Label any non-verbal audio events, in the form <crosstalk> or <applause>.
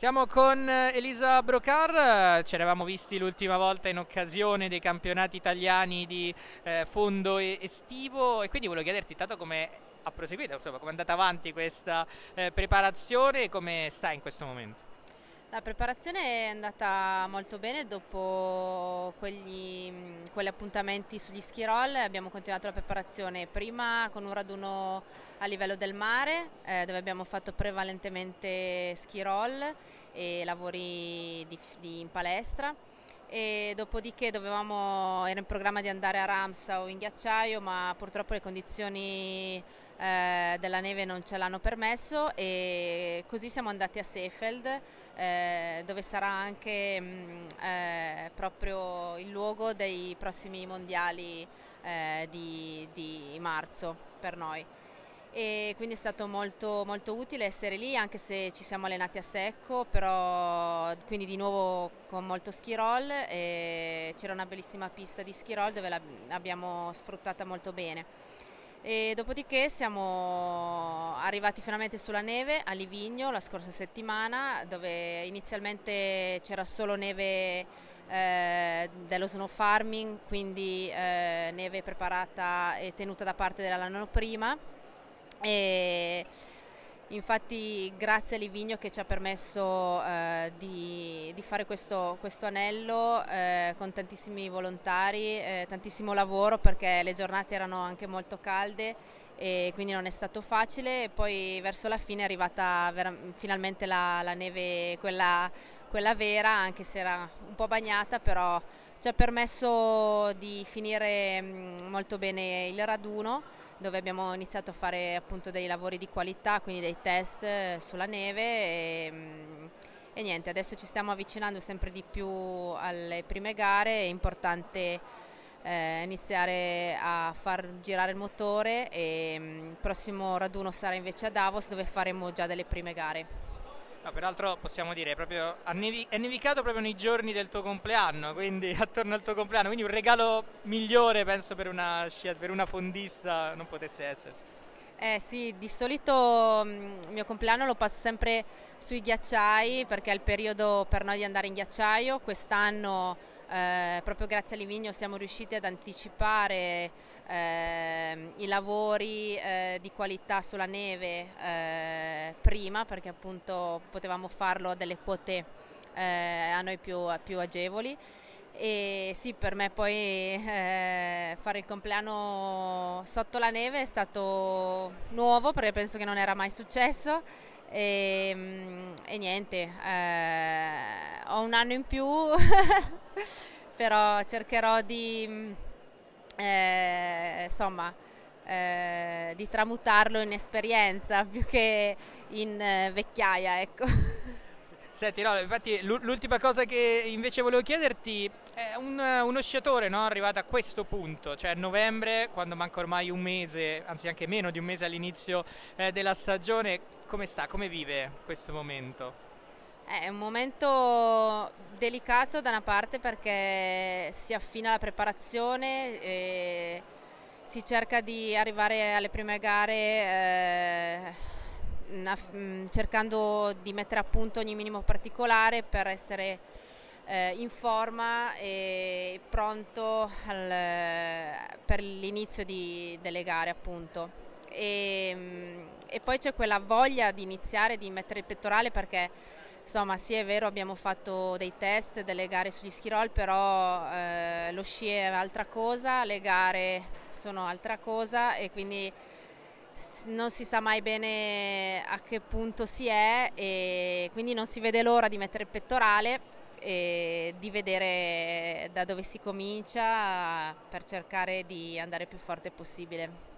Siamo con Elisa Brocar, ci eravamo visti l'ultima volta in occasione dei campionati italiani di eh, fondo estivo e quindi volevo chiederti intanto come ha proseguito, come è andata avanti questa eh, preparazione e come sta in questo momento. La preparazione è andata molto bene dopo quegli, quegli appuntamenti sugli ski roll, abbiamo continuato la preparazione prima con un raduno a livello del mare eh, dove abbiamo fatto prevalentemente ski roll e lavori di, di in palestra e dopodiché dovevamo, era in programma di andare a Ramsa o in ghiacciaio ma purtroppo le condizioni eh, della neve non ce l'hanno permesso e così siamo andati a Seefeld eh, dove sarà anche mh, mm, eh, proprio il luogo dei prossimi mondiali eh, di, di marzo per noi e quindi è stato molto, molto, utile essere lì anche se ci siamo allenati a secco però quindi di nuovo con molto ski roll e c'era una bellissima pista di ski roll dove l'abbiamo sfruttata molto bene. E dopodiché siamo arrivati finalmente sulla neve a Livigno la scorsa settimana dove inizialmente c'era solo neve eh, dello snow farming quindi eh, neve preparata e tenuta da parte dell'anno prima e infatti grazie a Livigno che ci ha permesso eh, di, di, fare questo, questo anello eh, con tantissimi volontari, eh, tantissimo lavoro perché le giornate erano anche molto calde e quindi non è stato facile. E poi verso la fine è arrivata finalmente la, la neve, quella, quella vera, anche se era un po' bagnata però ci ha permesso di finire mm, molto bene il raduno dove abbiamo iniziato a fare appunto dei lavori di qualità, quindi dei test eh, sulla neve e, mm, e niente, adesso ci stiamo avvicinando sempre di più alle prime gare, è importante eh, iniziare a far girare il motore e mm, il prossimo raduno sarà invece a Davos dove faremo già delle prime gare. No, peraltro possiamo dire, proprio, è nevicato proprio nei giorni del tuo compleanno, quindi <laughs> attorno al tuo compleanno, quindi un regalo migliore penso per una, per una fondista non potesse essere. Eh sì, di solito mm, il mio compleanno lo passo sempre sui ghiacciai perché è il periodo per noi di andare in ghiacciaio, quest'anno eh, proprio grazie a Livigno siamo riusciti ad anticipare eh, i lavori eh, di qualità sulla neve eh, prima perché appunto potevamo farlo a delle quote eh, a noi più, più, agevoli. E sì per me poi eh, fare il compleanno sotto la neve è stato nuovo perché penso che non era mai successo. E, mm, e niente ho un anno in più <laughs> <laughs> però cercherò di eh, insomma, eh, di tramutarlo in esperienza <laughs> più che in eh, vecchiaia, ecco. <laughs> Senti, no, infatti l'ultima cosa che invece volevo chiederti è un, uno sciatore no, arrivato a questo punto, cioè a novembre, quando manca ormai un mese, anzi anche meno di un mese all'inizio eh, della stagione, come sta, come vive questo momento? È un momento delicato da una parte perché si affina la preparazione e si cerca di arrivare alle prime gare eh, mm, cercando di mettere a punto ogni minimo particolare per essere eh, in forma e pronto al, per l'inizio delle gare appunto. E, mm, e poi c'è quella voglia di iniziare, di mettere il pettorale perché Insomma, sì è vero, abbiamo fatto dei test, delle gare sugli ski roll, però eh, lo sci è altra cosa, le gare sono altra cosa e quindi non si sa mai bene a che punto si è e quindi non si vede l'ora di mettere il pettorale e di vedere da dove si comincia per cercare di andare più forte possibile.